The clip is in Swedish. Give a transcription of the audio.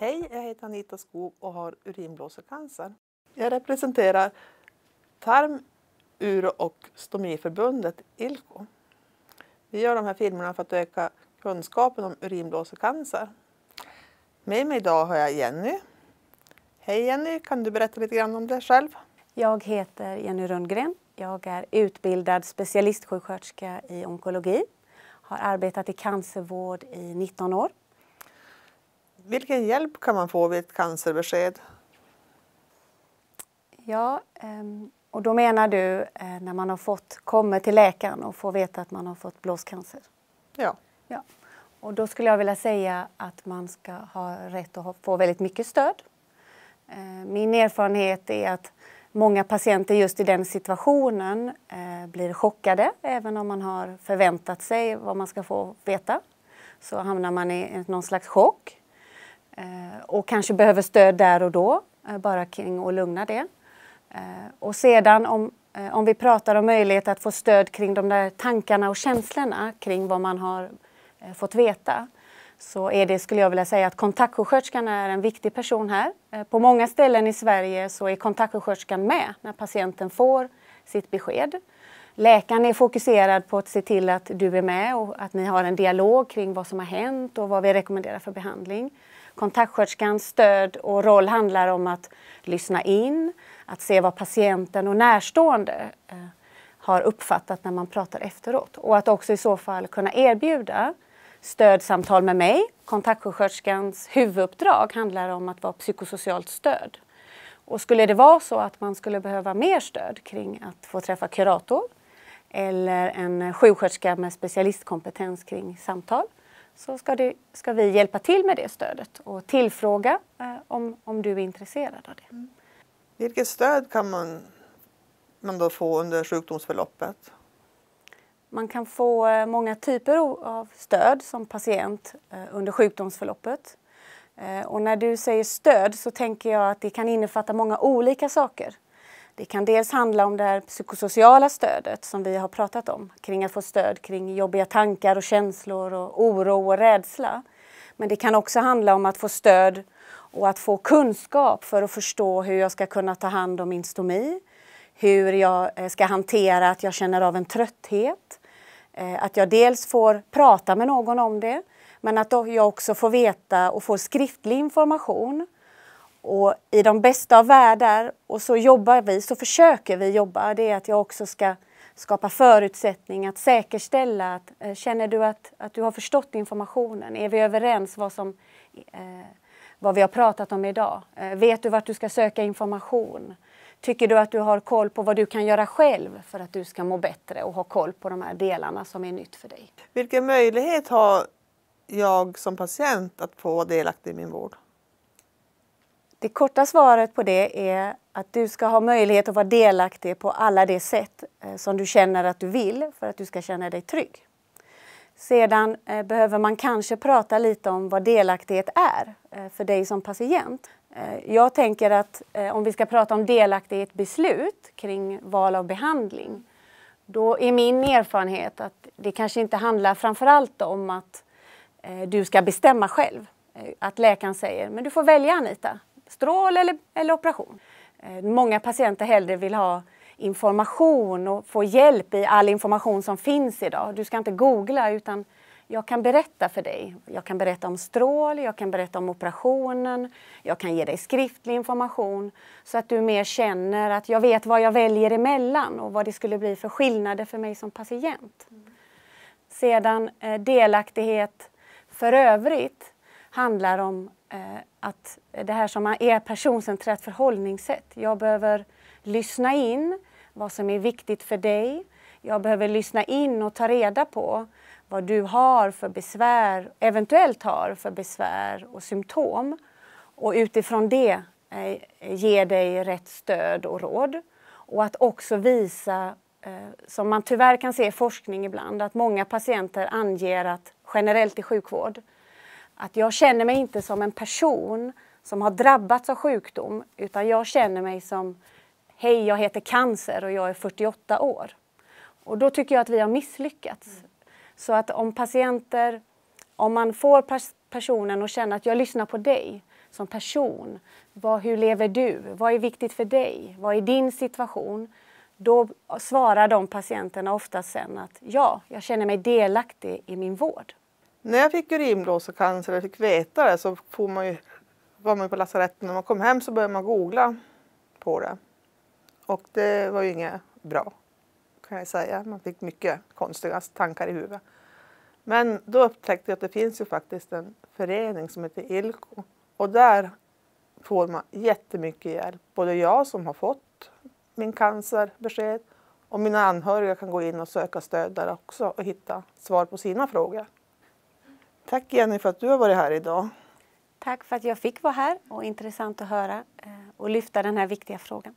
Hej, jag heter Anita Skog och har urinblåsecancer. Jag representerar Tarm-, uro och stomiförbundet ILCO. Vi gör de här filmerna för att öka kunskapen om urinblåsecancer. Med mig idag har jag Jenny. Hej Jenny, kan du berätta lite grann om dig själv? Jag heter Jenny Rundgren. Jag är utbildad specialistsjuksköterska i onkologi. Har arbetat i cancervård i 19 år. Vilken hjälp kan man få vid ett cancerbesked? Ja, ehm, och då menar du eh, när man har fått, kommer till läkaren och får veta att man har fått blåscancer? Ja. ja. Och då skulle jag vilja säga att man ska ha rätt att få väldigt mycket stöd. Eh, min erfarenhet är att många patienter just i den situationen eh, blir chockade även om man har förväntat sig vad man ska få veta. Så hamnar man i någon slags chock Eh, och kanske behöver stöd där och då, eh, bara kring att lugna det. Eh, och sedan om, om vi pratar om möjlighet att få stöd kring de där tankarna och känslorna kring vad man har fått veta så är det, skulle jag vilja säga, att kontaktsjuksköterskan är en viktig person här. På många ställen i Sverige så är kontaktsjuksköterskan med när patienten får sitt besked. Läkaren är fokuserad på att se till att du är med och att ni har en dialog kring vad som har hänt och vad vi rekommenderar för behandling. Kontaktsköterskans stöd och roll handlar om att lyssna in, att se vad patienten och närstående eh, har uppfattat när man pratar efteråt. Och att också i så fall kunna erbjuda stödsamtal med mig. Kontaktsjuksköterskans huvuduppdrag handlar om att vara psykosocialt stöd. Och skulle det vara så att man skulle behöva mer stöd kring att få träffa kurator eller en sjuksköterska med specialistkompetens kring samtal så ska, det, ska vi hjälpa till med det stödet och tillfråga eh, om, om du är intresserad av det. Mm. Vilket stöd kan man, man då få under sjukdomsförloppet? Man kan få eh, många typer av stöd som patient eh, under sjukdomsförloppet. Eh, och när du säger stöd så tänker jag att det kan innefatta många olika saker. Det kan dels handla om det här psykosociala stödet som vi har pratat om kring att få stöd kring jobbiga tankar och känslor och oro och rädsla. Men det kan också handla om att få stöd och att få kunskap för att förstå hur jag ska kunna ta hand om min stomi, hur jag eh, ska hantera att jag känner av en trötthet, eh, att jag dels får prata med någon om det, men att jag också får veta och får skriftlig information. Och i de bästa av världar, och så jobbar vi, så försöker vi jobba, det är att jag också ska skapa förutsättning att säkerställa att eh, känner du att, att du har förstått informationen? Är vi överens vad som eh, vad vi har pratat om idag. Eh, vet du vart du ska söka information? Tycker du att du har koll på vad du kan göra själv för att du ska må bättre och ha koll på de här delarna som är nytt för dig? Vilken möjlighet har jag som patient att få vara delaktig i min vård? Det korta svaret på det är att du ska ha möjlighet att vara delaktig på alla de sätt eh, som du känner att du vill för att du ska känna dig trygg. Sedan eh, behöver man kanske prata lite om vad delaktighet är eh, för dig som patient. Jag tänker att om vi ska prata om delaktighet beslut kring val av behandling då är min erfarenhet att det kanske inte handlar framförallt om att du ska bestämma själv. Att läkaren säger men du får välja Anita, strål eller, eller operation. Eh, många patienter hellre vill ha information och få hjälp i all information som finns idag. Du ska inte googla utan jag kan berätta för dig. Jag kan berätta om strål, jag kan berätta om operationen, jag kan ge dig skriftlig information så att du mer känner att jag vet vad jag väljer emellan och vad det skulle bli för skillnader för mig som patient. Sedan eh, delaktighet för övrigt handlar om Eh, att det här som är personcentrerat förhållningssätt. Jag behöver lyssna in vad som är viktigt för dig. Jag behöver lyssna in och ta reda på vad du har för besvär, eventuellt har för besvär och symptom. Och utifrån det eh, ge dig rätt stöd och råd. Och att också visa, eh, som man tyvärr kan se i forskning ibland, att många patienter anger att generellt i sjukvård, att jag känner mig inte som en person som har drabbats av sjukdom, utan jag känner mig som Hej, jag heter Cancer och jag är 48 år. Och då tycker jag att vi har misslyckats. Mm. Så att om patienter, om man får personen att känna att jag lyssnar på dig, som person. Vad, hur lever du? Vad är viktigt för dig? Vad är din situation? Då svarar de patienterna ofta sen att ja, jag känner mig delaktig i min vård. När jag fick urinblåsecancer och fick veta det så får man ju, var man ju på lasarettet. När man kom hem så började man googla på det. Och det var ju inget bra kan jag säga. Man fick mycket konstiga tankar i huvudet. Men då upptäckte jag att det finns ju faktiskt en förening som heter ILCO och där får man jättemycket hjälp. Både jag som har fått min cancerbesked och mina anhöriga kan gå in och söka stöd där också och hitta svar på sina frågor. Tack Jenny för att du har varit här idag. Tack för att jag fick vara här och intressant att höra eh, och lyfta den här viktiga frågan.